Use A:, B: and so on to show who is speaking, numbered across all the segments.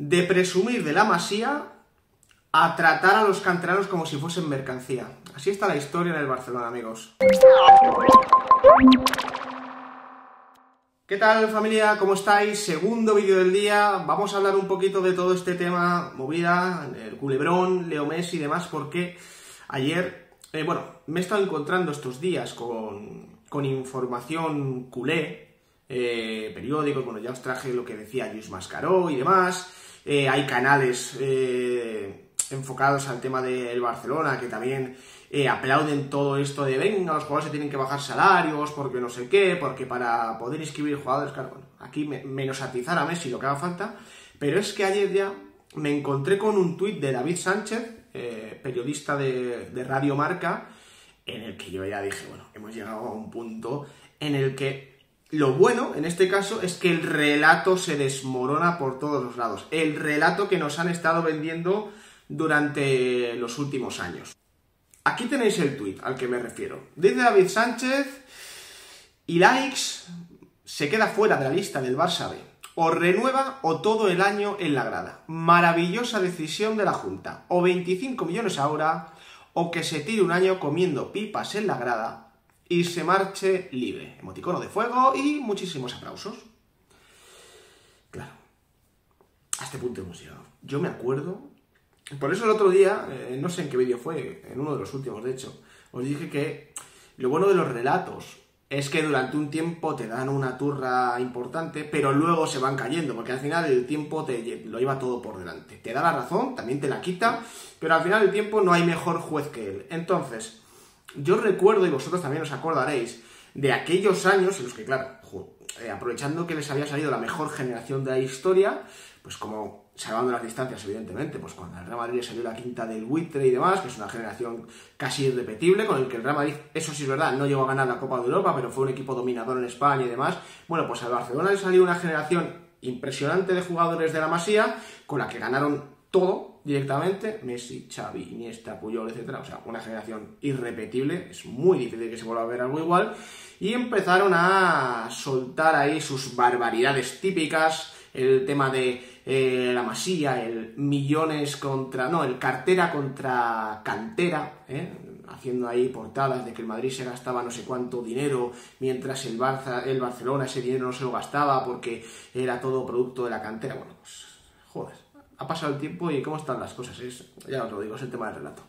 A: de presumir de la masía a tratar a los canteranos como si fuesen mercancía. Así está la historia en el Barcelona, amigos. ¿Qué tal familia? ¿Cómo estáis? Segundo vídeo del día. Vamos a hablar un poquito de todo este tema, movida, el culebrón, Leo Messi y demás, porque ayer, eh, bueno, me he estado encontrando estos días con, con información culé, eh, periódicos, bueno, ya os traje lo que decía Luis Mascaró y demás, eh, hay canales eh, enfocados al tema del Barcelona que también eh, aplauden todo esto de venga, los jugadores se tienen que bajar salarios, porque no sé qué, porque para poder inscribir jugadores, claro, bueno, aquí me, menos atizar a Messi lo que haga falta, pero es que ayer ya me encontré con un tuit de David Sánchez, periodista de Radio Marca, en el que yo ya dije, bueno, hemos llegado a un punto en el que lo bueno, en este caso, es que el relato se desmorona por todos los lados. El relato que nos han estado vendiendo durante los últimos años. Aquí tenéis el tuit al que me refiero. Dice David Sánchez, y likes se queda fuera de la lista del Barça B. O renueva o todo el año en la grada. Maravillosa decisión de la Junta. O 25 millones ahora, o que se tire un año comiendo pipas en la grada y se marche libre. Emoticono de fuego y muchísimos aplausos. Claro. A este punto hemos llegado. Yo me acuerdo por eso el otro día, eh, no sé en qué vídeo fue, en uno de los últimos de hecho, os dije que lo bueno de los relatos es que durante un tiempo te dan una turra importante, pero luego se van cayendo, porque al final el tiempo te lo lleva todo por delante. Te da la razón, también te la quita, pero al final el tiempo no hay mejor juez que él. Entonces, yo recuerdo, y vosotros también os acordaréis, de aquellos años en los que, claro, eh, aprovechando que les había salido la mejor generación de la historia, pues como salvando las distancias, evidentemente, pues cuando el Real Madrid salió la quinta del buitre y demás, que es una generación casi irrepetible, con el que el Real Madrid, eso sí es verdad, no llegó a ganar la Copa de Europa, pero fue un equipo dominador en España y demás. Bueno, pues al Barcelona le salió una generación impresionante de jugadores de la Masía, con la que ganaron todo directamente, Messi, Xavi, Iniesta, Puyol, etcétera, o sea, una generación irrepetible, es muy difícil que se vuelva a ver algo igual, y empezaron a soltar ahí sus barbaridades típicas, el tema de eh, la masía, el millones contra, no, el cartera contra cantera, ¿eh? haciendo ahí portadas de que el Madrid se gastaba no sé cuánto dinero, mientras el, Barça, el Barcelona ese dinero no se lo gastaba porque era todo producto de la cantera. Bueno, pues joder, ha pasado el tiempo y cómo están las cosas, es, ya os lo digo, es el tema del relato.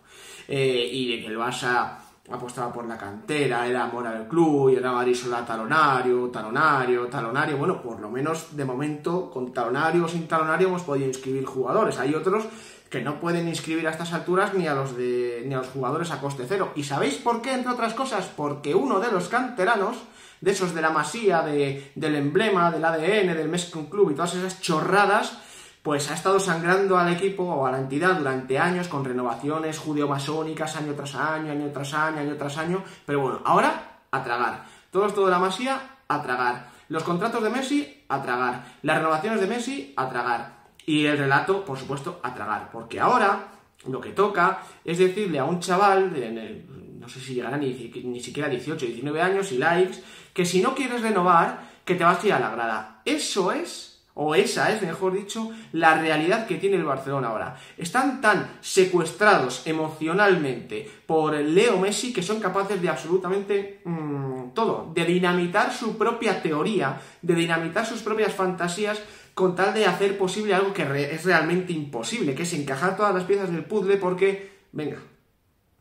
A: Eh, y de que el Barça apostaba por la cantera, era amor al club, y era Marisola talonario, talonario, talonario. Bueno, por lo menos de momento, con talonario o sin talonario, hemos podido inscribir jugadores. Hay otros que no pueden inscribir a estas alturas ni a los de ni a los jugadores a coste cero. ¿Y sabéis por qué? Entre otras cosas, porque uno de los canteranos, de esos de la masía, de, del emblema, del ADN, del Mescon Club y todas esas chorradas, pues ha estado sangrando al equipo o a la entidad durante años con renovaciones judeo-masónicas año tras año, año tras año, año tras año, pero bueno, ahora a tragar. Todo esto de la masía, a tragar. Los contratos de Messi, a tragar. Las renovaciones de Messi, a tragar. Y el relato, por supuesto, a tragar. Porque ahora lo que toca es decirle a un chaval, de, no sé si llegará ni, ni siquiera 18, 19 años y likes, que si no quieres renovar, que te vas a ir a la grada. Eso es o esa es, mejor dicho, la realidad que tiene el Barcelona ahora. Están tan secuestrados emocionalmente por Leo Messi que son capaces de absolutamente mmm, todo, de dinamitar su propia teoría, de dinamitar sus propias fantasías con tal de hacer posible algo que es realmente imposible, que es encajar todas las piezas del puzzle porque, venga,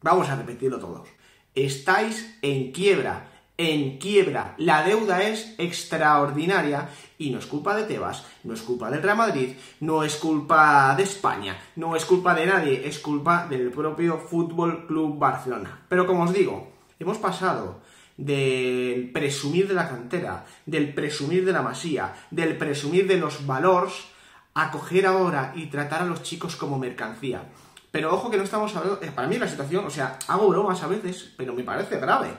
A: vamos a repetirlo todos. Estáis en quiebra, en quiebra. La deuda es extraordinaria y no es culpa de Tebas, no es culpa del Real Madrid, no es culpa de España, no es culpa de nadie, es culpa del propio Fútbol Club Barcelona. Pero como os digo, hemos pasado del presumir de la cantera, del presumir de la masía, del presumir de los valores, a coger ahora y tratar a los chicos como mercancía. Pero ojo que no estamos hablando, eh, para mí la situación, o sea, hago bromas a veces, pero me parece grave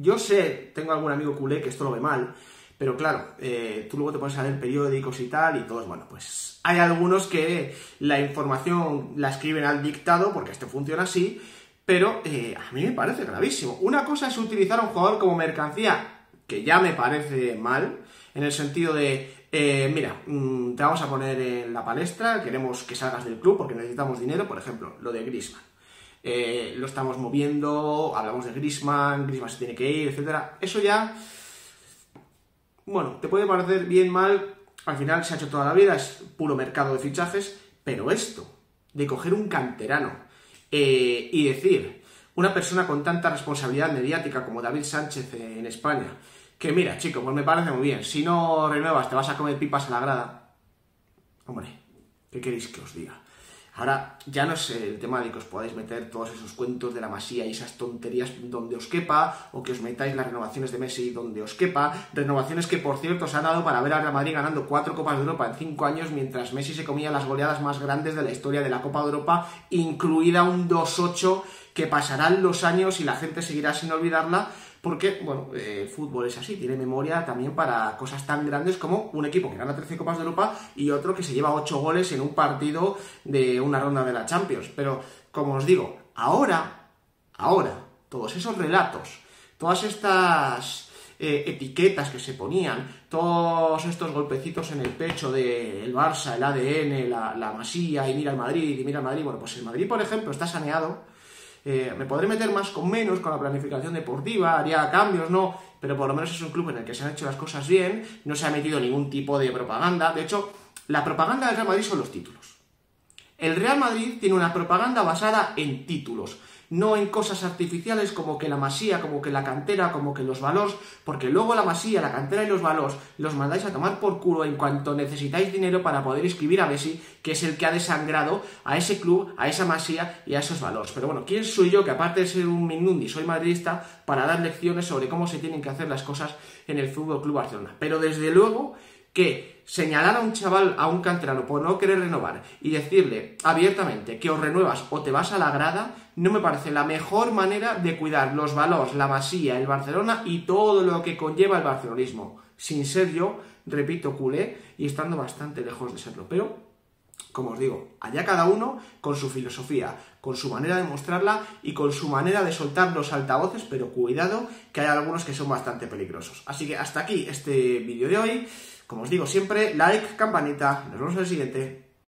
A: yo sé, tengo algún amigo culé que esto lo ve mal, pero claro, eh, tú luego te pones a leer periódicos y tal, y todos, bueno, pues hay algunos que la información la escriben al dictado, porque esto funciona así, pero eh, a mí me parece gravísimo. Una cosa es utilizar a un jugador como mercancía, que ya me parece mal, en el sentido de eh, mira, mm, te vamos a poner en la palestra, queremos que salgas del club porque necesitamos dinero, por ejemplo, lo de Grisman. Eh, lo estamos moviendo, hablamos de Grisman, Grisman se tiene que ir, etcétera. Eso ya, bueno, te puede parecer bien mal, al final se ha hecho toda la vida, es puro mercado de fichajes, pero esto, de coger un canterano eh, y decir, una persona con tanta responsabilidad mediática como David Sánchez en España, que mira, chico, pues me parece muy bien. Si no renuevas, te vas a comer pipas a la grada. Hombre, ¿qué queréis que os diga? Ahora, ya no es el tema de que os podáis meter todos esos cuentos de la masía y esas tonterías donde os quepa, o que os metáis las renovaciones de Messi donde os quepa, renovaciones que, por cierto, se han dado para ver a Real Madrid ganando cuatro Copas de Europa en cinco años, mientras Messi se comía las goleadas más grandes de la historia de la Copa de Europa, incluida un 2-8 que pasarán los años y la gente seguirá sin olvidarla, porque, bueno, eh, el fútbol es así, tiene memoria también para cosas tan grandes como un equipo que gana 13 Copas de Europa y otro que se lleva 8 goles en un partido de una ronda de la Champions. Pero, como os digo, ahora, ahora, todos esos relatos, todas estas eh, etiquetas que se ponían, todos estos golpecitos en el pecho del Barça, el ADN, la, la Masía, y mira el Madrid, y mira el Madrid, bueno, pues el Madrid, por ejemplo, está saneado eh, me podré meter más con menos con la planificación deportiva, haría cambios, no, pero por lo menos es un club en el que se han hecho las cosas bien, no se ha metido ningún tipo de propaganda. De hecho, la propaganda del Real Madrid son los títulos. El Real Madrid tiene una propaganda basada en títulos no en cosas artificiales como que la masía, como que la cantera, como que los valores, porque luego la masía, la cantera y los valores los mandáis a tomar por culo en cuanto necesitáis dinero para poder inscribir a Messi, que es el que ha desangrado a ese club, a esa masía y a esos valores. Pero bueno, ¿quién soy yo que aparte de ser un minundi, soy madridista, para dar lecciones sobre cómo se tienen que hacer las cosas en el Fútbol Club Barcelona? Pero desde luego que señalar a un chaval, a un canterano por no querer renovar y decirle abiertamente que o renuevas o te vas a la grada, no me parece la mejor manera de cuidar los valores, la masía, el Barcelona y todo lo que conlleva el barcelonismo. Sin ser yo, repito, culé y estando bastante lejos de serlo. Pero, como os digo, allá cada uno con su filosofía, con su manera de mostrarla y con su manera de soltar los altavoces, pero cuidado que hay algunos que son bastante peligrosos. Así que hasta aquí este vídeo de hoy. Como os digo siempre, like, campanita, nos vemos en el siguiente.